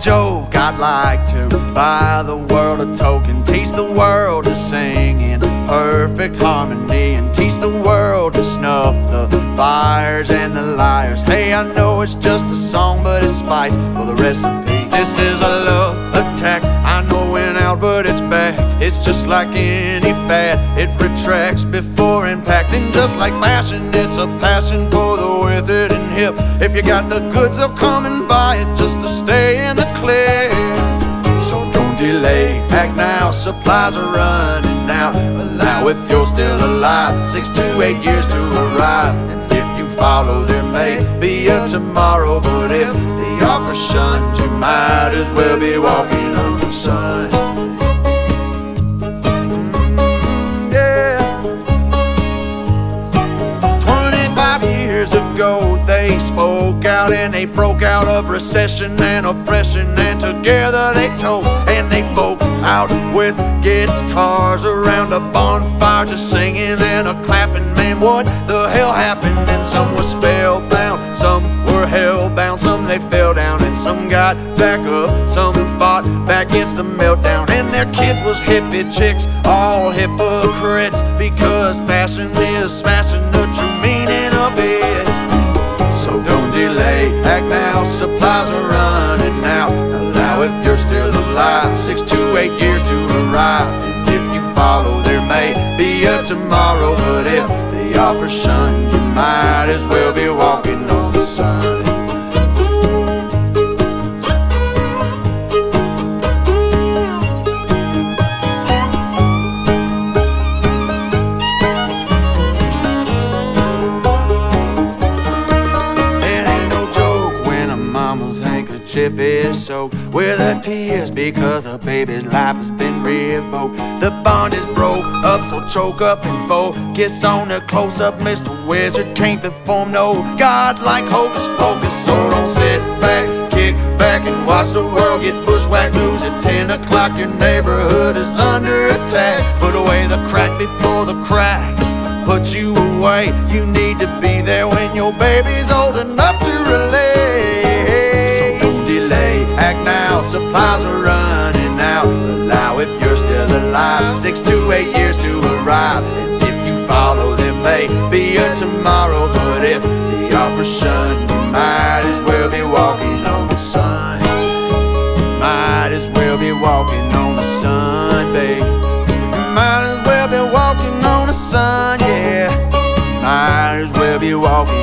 joke. I'd like to buy the world a token, teach the world to sing in perfect harmony, and teach the world to snuff the fires and the liars. Hey, I know it's just a song, but it's spice for the recipe. This is a love attack. I know went out, but it's back. It's just like any fad, it retracts before impact. And just like fashion, it's a passion for the withered and hip. If you got the goods, they'll come and buy it just to stay in the clear. So don't delay, act now. Supplies are running out. Allow if you're still alive, six to eight years to arrive. And if you follow, there may be a tomorrow. But if the offer shunned, you might as well be walking ago, they spoke out and they broke out of recession and oppression. And together they told and they folk out with guitars around a bonfire, just singing and a clapping. Man, what the hell happened? And some were spellbound, some were hellbound, some they fell down, and some got back up, some fought back against the meltdown. And their kids was hippie chicks, all hypocrites, because fashion is smashing tomorrow. But if the offer's shunned, you might as well be walking on the sun. It ain't no joke when a mama's handkerchief is soaked with her tears because her baby's life has been revoked. The bond is broke up, so choke up and focus on the close up. Mr. Wizard can't perform no god like hocus pocus, so don't sit back, kick back and watch the world get bushwhacked. News at 10 o'clock, your neighborhood alive, six to eight years to arrive. And if you follow, there may be a tomorrow. But if the offer's shunned, you might as well be walking on the sun. Might as well be walking on the sun, babe. Might as well be walking on the sun, yeah. Might as well be walking.